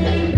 Thank you.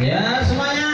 Ya semuanya.